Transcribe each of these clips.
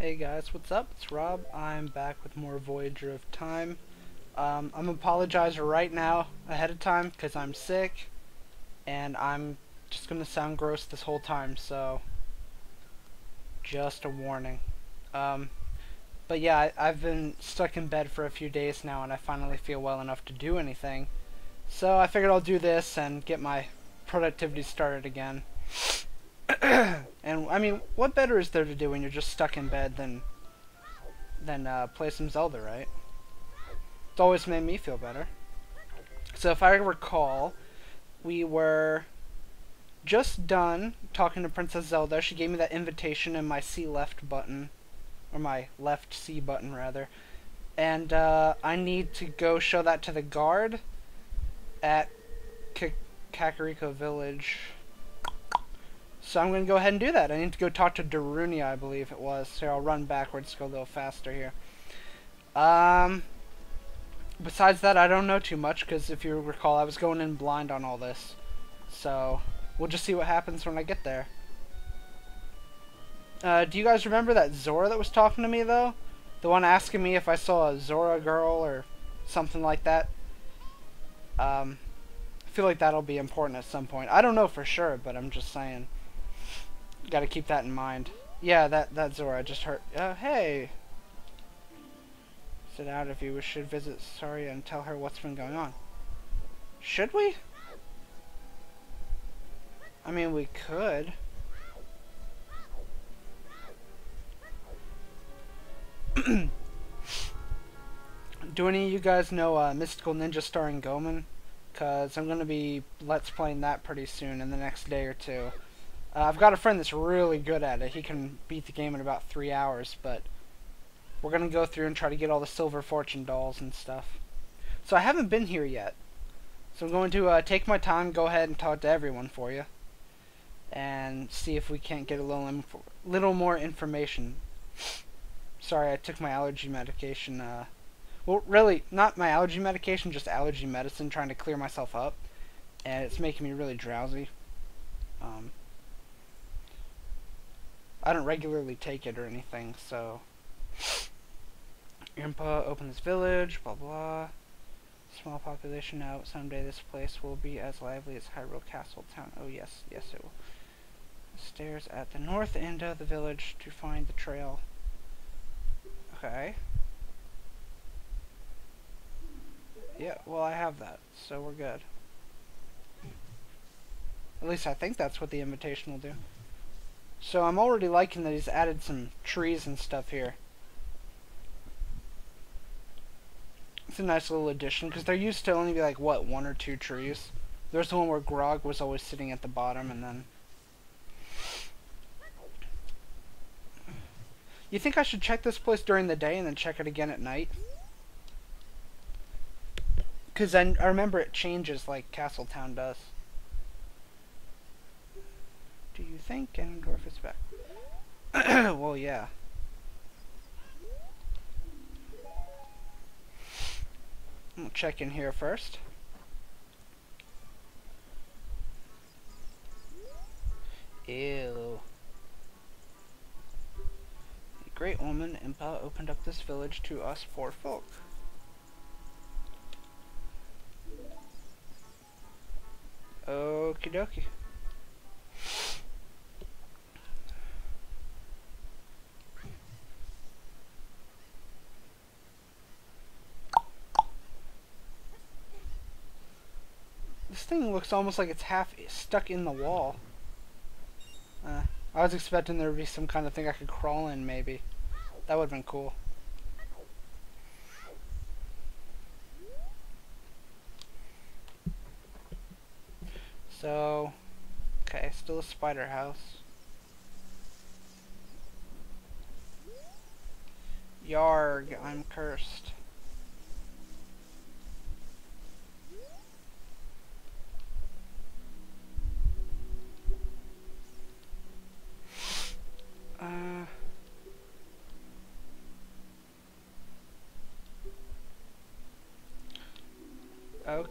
Hey guys, what's up? It's Rob. I'm back with more Voyager of Time. Um, I'm apologizing right now ahead of time because I'm sick and I'm just gonna sound gross this whole time, so just a warning. Um, but yeah, I, I've been stuck in bed for a few days now and I finally feel well enough to do anything. So I figured I'll do this and get my productivity started again. and I mean, what better is there to do when you're just stuck in bed than than uh, play some Zelda, right? It's always made me feel better. So if I recall, we were just done talking to Princess Zelda. She gave me that invitation and my C left button, or my left C button rather, and uh, I need to go show that to the guard at K Kakariko Village. So I'm going to go ahead and do that. I need to go talk to Darunia, I believe it was. So I'll run backwards, go a little faster here. Um, besides that, I don't know too much, because if you recall, I was going in blind on all this. So, we'll just see what happens when I get there. Uh, do you guys remember that Zora that was talking to me, though? The one asking me if I saw a Zora girl or something like that? Um, I feel like that'll be important at some point. I don't know for sure, but I'm just saying got to keep that in mind. Yeah, that that Zora I just hurt. Uh, hey. Sit out if you should visit Saria and tell her what's been going on. Should we? I mean, we could. Do any of you guys know uh, Mystical Ninja starring Goemon? Because I'm going to be Let's Playing that pretty soon in the next day or two. Uh, I've got a friend that's really good at it. He can beat the game in about three hours, but we're going to go through and try to get all the Silver Fortune dolls and stuff. So I haven't been here yet. So I'm going to uh, take my time, go ahead and talk to everyone for you. And see if we can't get a little, little more information. Sorry, I took my allergy medication. Uh, well, really, not my allergy medication, just allergy medicine, trying to clear myself up. And it's making me really drowsy. Um, I don't regularly take it or anything, so. Impa open this village, blah blah. Small population now. Someday this place will be as lively as Hyrule Castle Town. Oh yes, yes it will. Stairs at the north end of the village to find the trail. Okay. Yeah, well I have that, so we're good. At least I think that's what the invitation will do. So I'm already liking that he's added some trees and stuff here. It's a nice little addition, because there used to only be like, what, one or two trees? There's the one where Grog was always sitting at the bottom, and then... You think I should check this place during the day and then check it again at night? Because I, I remember it changes like Castletown does do you think Ganondorf is back? well, yeah. We'll check in here first. Ew. A great woman, Impa, opened up this village to us poor folk. Okie dokie. thing looks almost like it's half stuck in the wall. Uh, I was expecting there to be some kind of thing I could crawl in, maybe. That would have been cool. So, okay, still a spider house. Yarg, I'm cursed.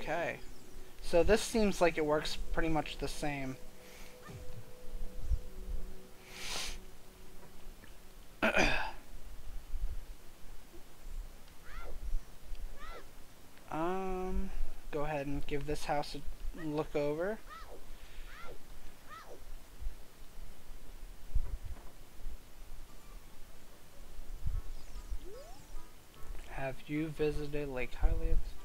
Okay. So this seems like it works pretty much the same. um, go ahead and give this house a look over. Have you visited Lake Highlands?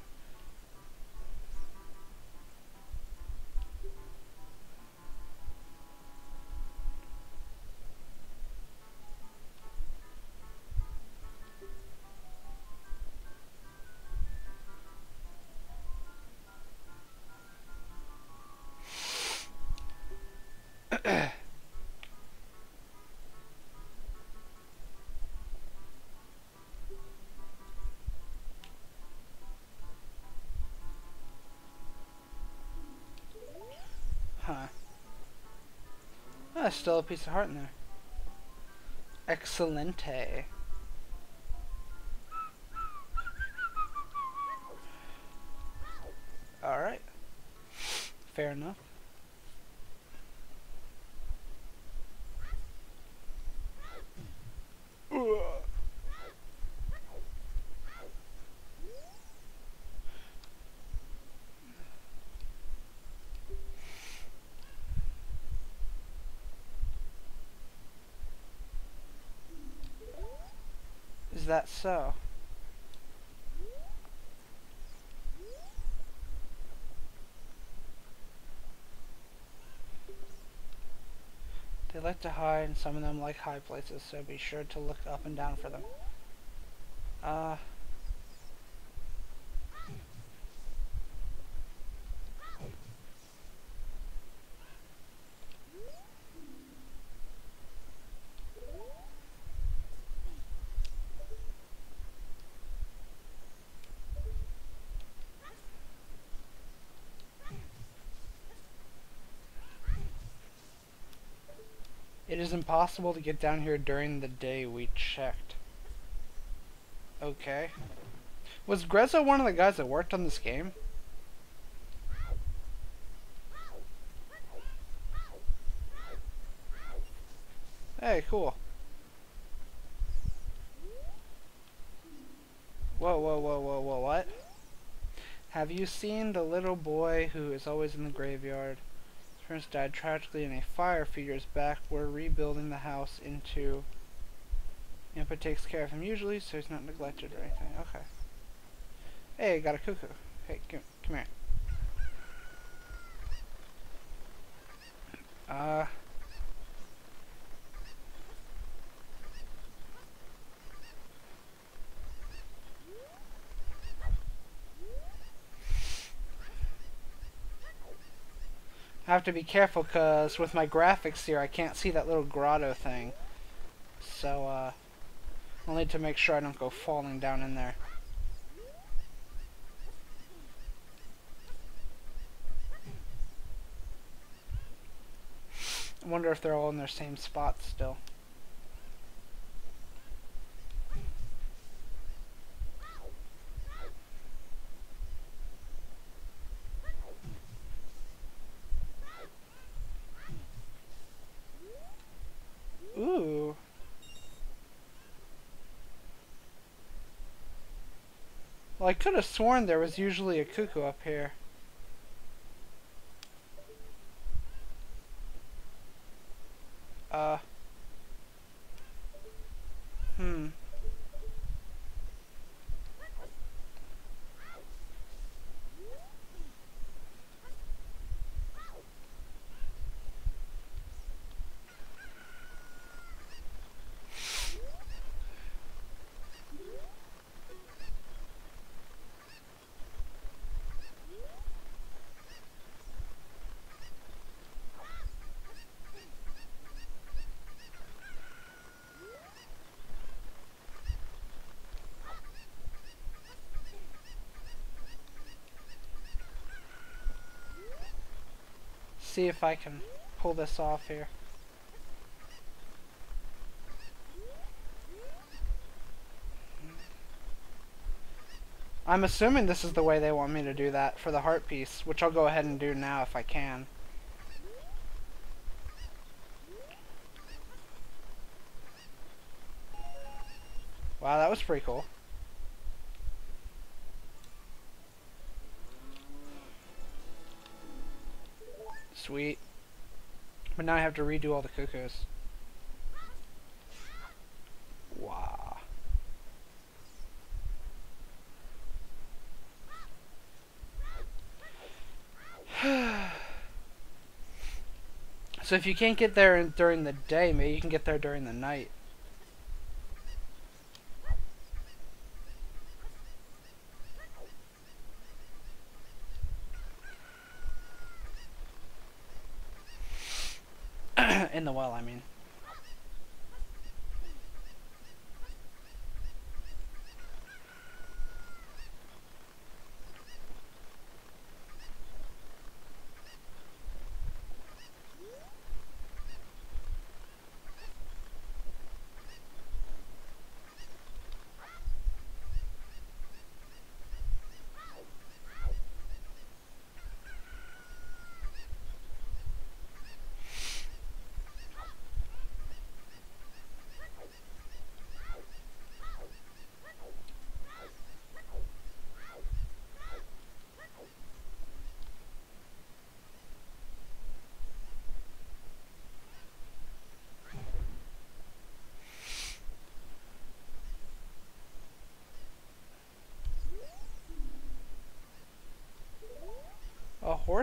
Huh. Ah, still a piece of heart in there. Excelente. Alright. Fair enough. That so? They like to hide, and some of them like high places, so be sure to look up and down for them. Uh... Impossible to get down here during the day we checked. Okay. Was Grezzo one of the guys that worked on this game? Hey, cool. Whoa, whoa, whoa, whoa, whoa, what? Have you seen the little boy who is always in the graveyard? Parents died tragically in a fire a few years back. We're rebuilding the house into... Impa takes care of him usually, so he's not neglected or anything. Okay. Hey, got a cuckoo. Hey, come, come here. Uh... I have to be careful because with my graphics here I can't see that little grotto thing. So uh, I'll need to make sure I don't go falling down in there. I wonder if they're all in their same spot still. Ooh. Well, I could have sworn there was usually a cuckoo up here. Uh. See if I can pull this off here. I'm assuming this is the way they want me to do that for the heart piece, which I'll go ahead and do now if I can. Wow, that was pretty cool. Sweet. But now I have to redo all the cuckoos. Wow. so if you can't get there in, during the day, maybe you can get there during the night. in the well, I mean.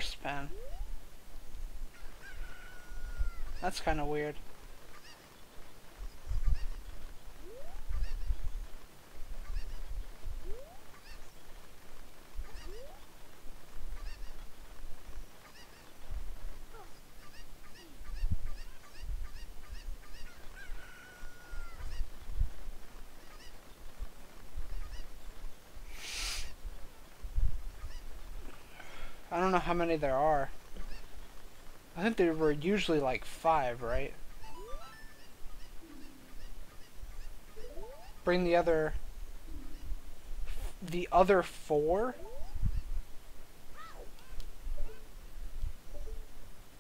A horse pen? That's kind of weird. How many there are. I think there were usually like five, right? Bring the other... The other four?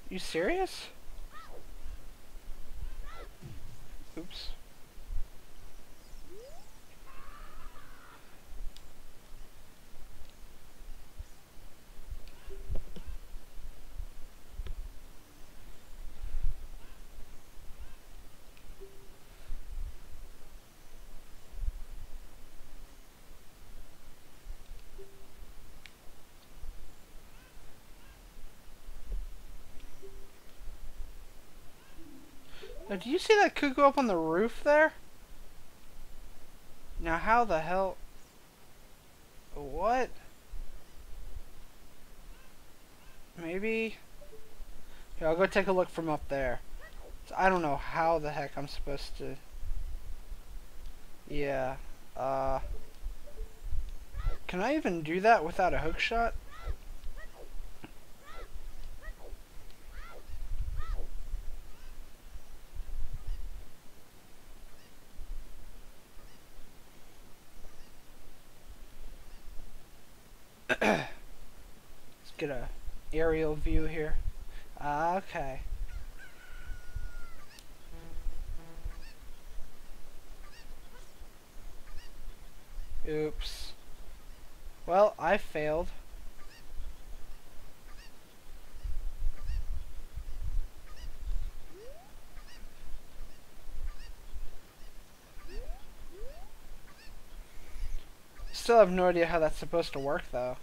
You serious? Oops. Now, do you see that cuckoo up on the roof there? Now, how the hell... What? Maybe... I'll go take a look from up there. So I don't know how the heck I'm supposed to... Yeah, uh... Can I even do that without a hook shot? Let's get a aerial view here. Uh, okay. Oops. Well, I failed. Still have no idea how that's supposed to work though.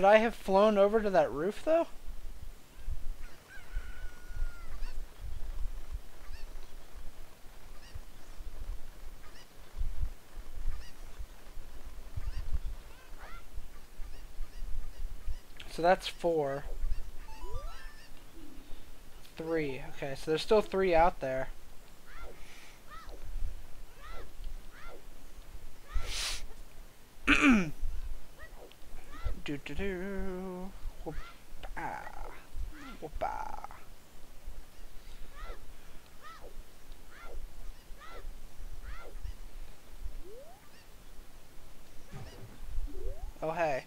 Could I have flown over to that roof though? So that's four. Three. Okay, so there's still three out there. Do do do. Whoop-ah. Whoop-ah. Oh, hey.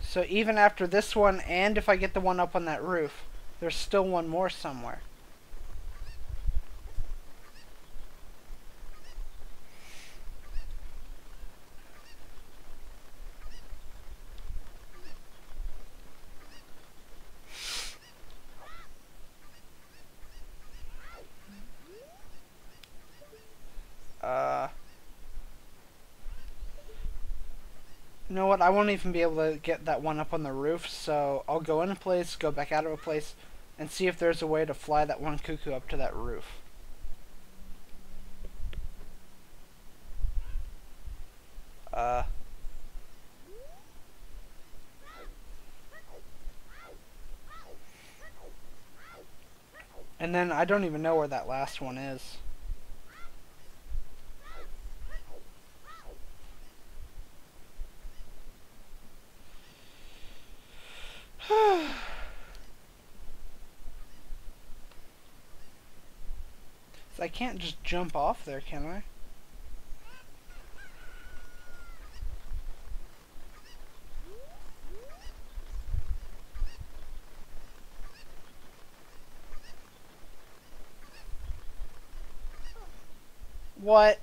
So even after this one, and if I get the one up on that roof, there's still one more somewhere. You know what? I won't even be able to get that one up on the roof, so I'll go in a place, go back out of a place, and see if there's a way to fly that one cuckoo up to that roof. Uh... And then I don't even know where that last one is. I can't just jump off there, can I? What?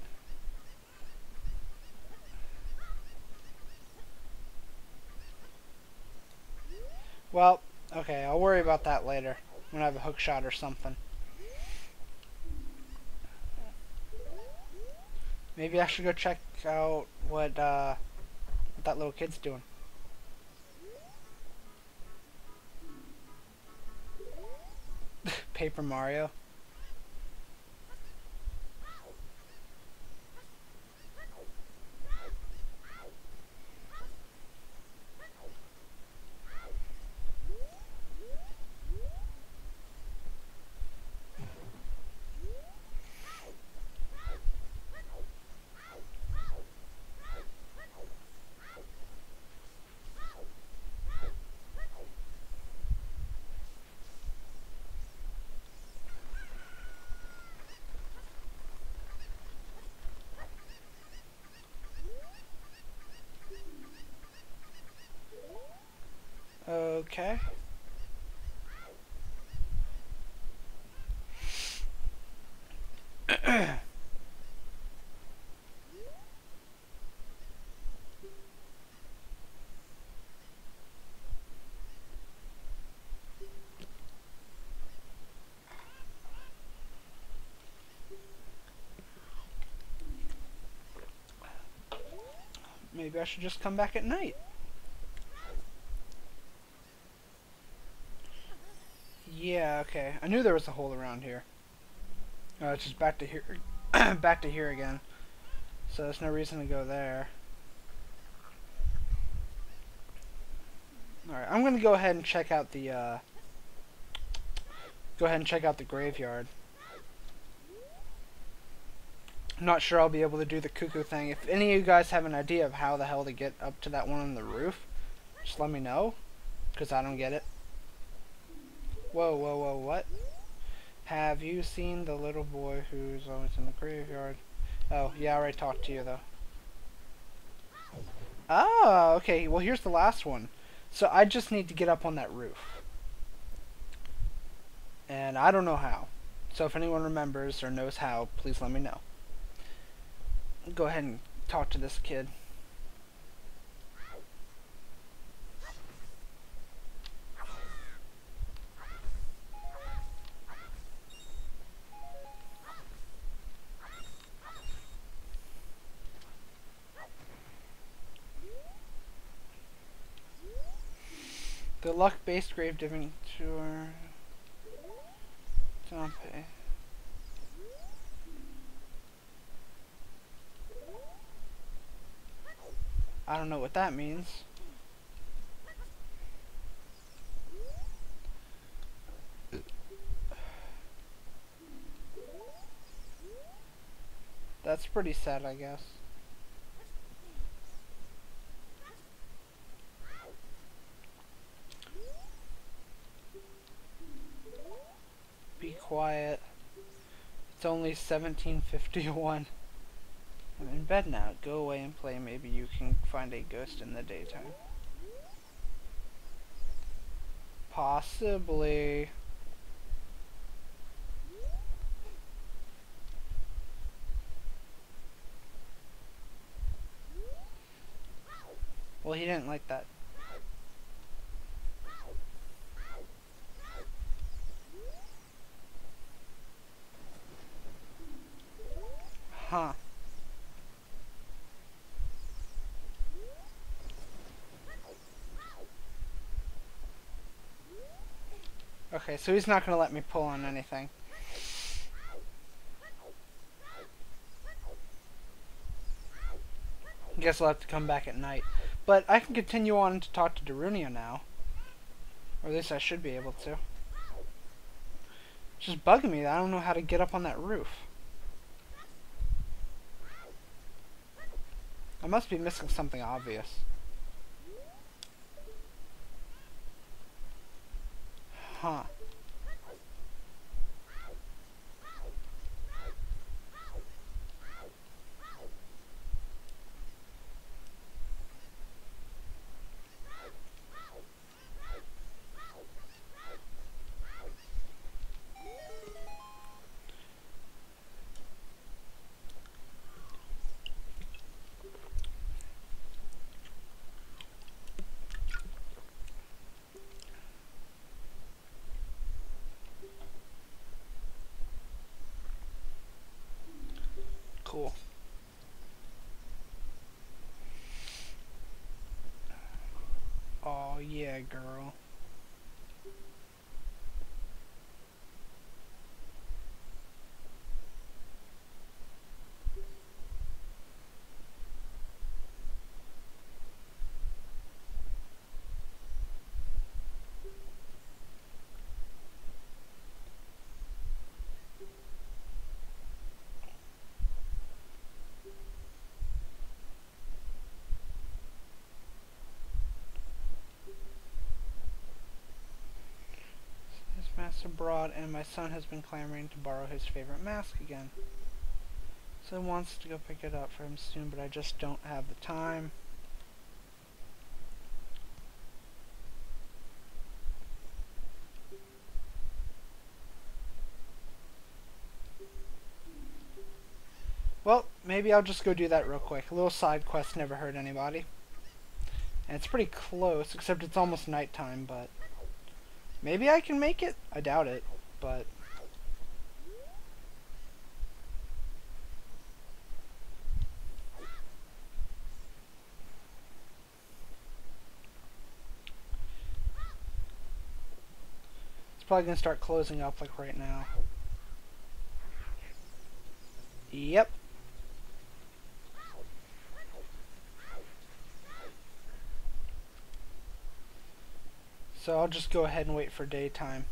Well, okay, I'll worry about that later when I have a hook shot or something. Maybe I should go check out what, uh, that little kid's doing. Paper Mario. Okay. Maybe I should just come back at night. Yeah, okay. I knew there was a hole around here. Uh, it's just back to here, back to here again. So there's no reason to go there. Alright, I'm gonna go ahead and check out the, uh, go ahead and check out the graveyard. I'm not sure I'll be able to do the cuckoo thing. If any of you guys have an idea of how the hell to get up to that one on the roof, just let me know, because I don't get it. Whoa, whoa, whoa, what? Have you seen the little boy who's always in the graveyard? Oh, yeah, I already talked to you, though. Oh, okay, well, here's the last one. So I just need to get up on that roof. And I don't know how. So if anyone remembers or knows how, please let me know. Go ahead and talk to this kid. Luck-based grave digging tour. Dampé. I don't know what that means. That's pretty sad, I guess. Quiet. It's only 1751. I'm in bed now. Go away and play. Maybe you can find a ghost in the daytime. Possibly. Well, he didn't like that. Huh. Okay, so he's not going to let me pull on anything. Guess I'll have to come back at night. But I can continue on to talk to Darunia now. Or at least I should be able to. It's just bugging me that I don't know how to get up on that roof. I must be missing something obvious. Huh. Cool. Oh yeah, girl. Abroad, and my son has been clamoring to borrow his favorite mask again. So he wants to go pick it up for him soon, but I just don't have the time. Well, maybe I'll just go do that real quick. A little side quest never hurt anybody. And it's pretty close, except it's almost nighttime, but... Maybe I can make it. I doubt it, but... It's probably going to start closing up like right now. Yep. So I'll just go ahead and wait for daytime.